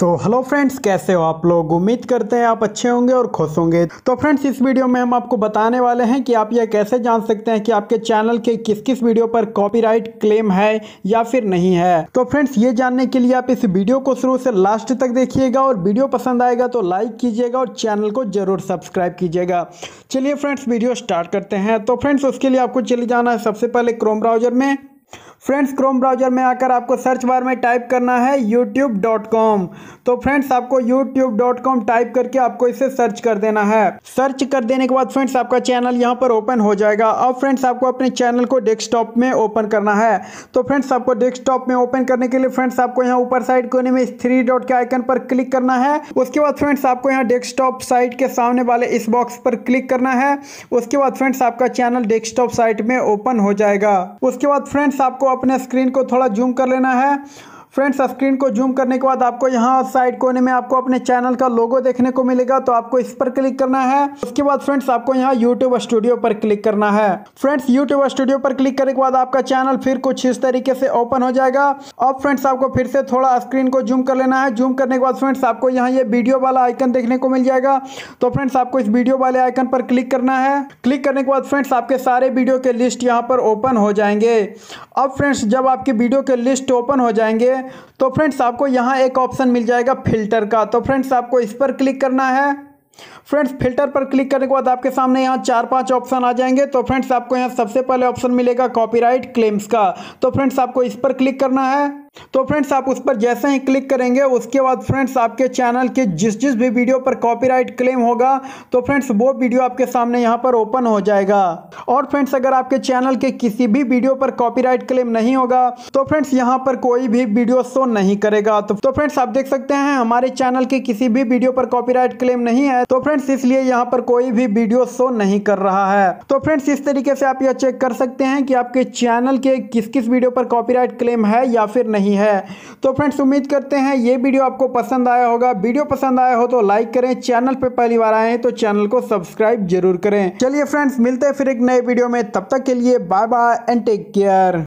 तो hello friends कैसे हो आप लोग? उम्मीद करते हैं आप अच्छे होंगे और खुश होंगे। तो फ्रेंड्स इस वीडियो में हम आपको बताने वाले हैं कि आप यह कैसे जान सकते हैं कि आपके चैनल के किस किस वीडियो पर कॉपीराइट क्लेम है या फिर नहीं है। तो फ्रेंड्स ये जानने के लिए आप इस वीडियो को शुरू से लास्ट तक देखिएगा और वीडियो पसंद आएगा तो लाइक कीजिएगा और चैनल को ज़रूर सब्सक्राइब कीजिएगा। चलिए फ्रेंड्स वीडियो स्टार्ट करते हैं। तो फ्रेंड्स उसके लिए आपको चले जाना है सबसे पहले क्रोम ब्राउज़र में। फ्रेंड्स क्रोम ब्राउज़र में आकर आपको सर्च बार में टाइप करना है youtube.com तो फ्रेंड्स, आपको youtube.com टाइप करके आपको इसे सर्च कर देना है। सर्च कर देने के बाद फ्रेंड्स, आपका चैनल यहाँ पर ओपन हो जाएगा। अब फ्रेंड्स, आपको अपने चैनल को डेस्कटॉप में ओपन करना है। तो फ्रेंड्स, आपको डेस्कटॉप में ओपन करने के लिए फ्रेंड्स, आपको यहाँ ऊपर साइड कोने में थ्री डॉट के आइकन पर क्लिक करना है। उसके बाद फ्रेंड्स, आपको यहाँ डेस्कटॉप साइट के सामने वाले इस बॉक्स पर क्लिक करना है। उसके बाद फ्रेंड्स, आपका चैनल डेस्कटॉप साइट में ओपन हो जाएगा। उसके बाद फ्रेंड्स, आपको अपने स्क्रीन को थोड़ा जूम कर लेना है। फ्रेंड्स स्क्रीन को जूम करने के बाद आपको यहाँ साइड कोने में आपको अपने चैनल का लोगो देखने को मिलेगा तो आपको इस पर क्लिक करना है। उसके बाद फ्रेंड्स आपको यहाँ यूट्यूब स्टूडियो पर क्लिक करना है। फ्रेंड्स यूट्यूब स्टूडियो पर क्लिक करने के बाद आपका चैनल फिर कुछ इस तरीके से ओपन हो जाएगा। अब फ्रेंड्स आपको फिर से थोड़ा स्क्रीन को जूम कर लेना है। जूम करने के बाद फ्रेंड्स आपको यहाँ ये वीडियो वाला आइकन देखने को मिल जाएगा। तो फ्रेंड्स आपको इस वीडियो वाले आइकन पर क्लिक करना है। क्लिक करने के बाद फ्रेंड्स आपके सारे वीडियो के लिस्ट यहाँ पर ओपन हो जाएँगे। अब फ्रेंड्स जब आपके वीडियो के लिस्ट ओपन हो जाएँगे तो फ्रेंड्स, आपको यहाँ एक ऑप्शन मिल जाएगा फ़िल्टर का। तो फ्रेंड्स, आपको इस पर क्लिक करना है। फ्रेंड्स, फ़िल्टर पर क्लिक करने के बाद आपके सामने यहाँ चार पाँच ऑप्शन आ जाएँगे। तो फ्रेंड्स, आपको यहाँ सबसे पहले ऑप्शन मिलेगा कॉपीराइट क्लेम्स का। तो फ्रेंड्स, आपको इस पर क्लिक करना है। तो फ्रेंड्स आप उस पर जैसे ही क्लिक करेंगे उसके बाद फ्रेंड्स आपके चैनल के जिस जिस भी वीडियो पर कॉपीराइट क्लेम होगा तो फ्रेंड्स वो वीडियो आपके सामने यहाँ पर ओपन हो जाएगा। और फ्रेंड्स अगर आपके चैनल के किसी भी वीडियो पर कॉपीराइट क्लेम नहीं होगा तो फ्रेंड्स यहाँ पर कोई भी वीडियो शो नहीं करेगा। तो, तो फ्रेंड्स आप देख सकते हैं हमारे चैनल के किसी भी वीडियो पर कॉपीराइट क्लेम नहीं है तो फ्रेंड्स इसलिए यहाँ पर कोई भी वीडियो शो नहीं कर रहा है। तो फ्रेंड्स इस तरीके से आप यह चेक कर सकते हैं कि आपके चैनल के किस किस वीडियो पर कॉपीराइट क्लेम है या फिर नहीं नहीं है। तो फ्रेंड्स उम्मीद करते हैं ये वीडियो आपको पसंद आया होगा। वीडियो पसंद आया हो तो लाइक करें। चैनल पर पहली बार आए तो चैनल को सब्सक्राइब ज़रूर करें। चलिए फ्रेंड्स मिलते हैं फिर एक नए वीडियो में। तब तक के लिए bye bye and take care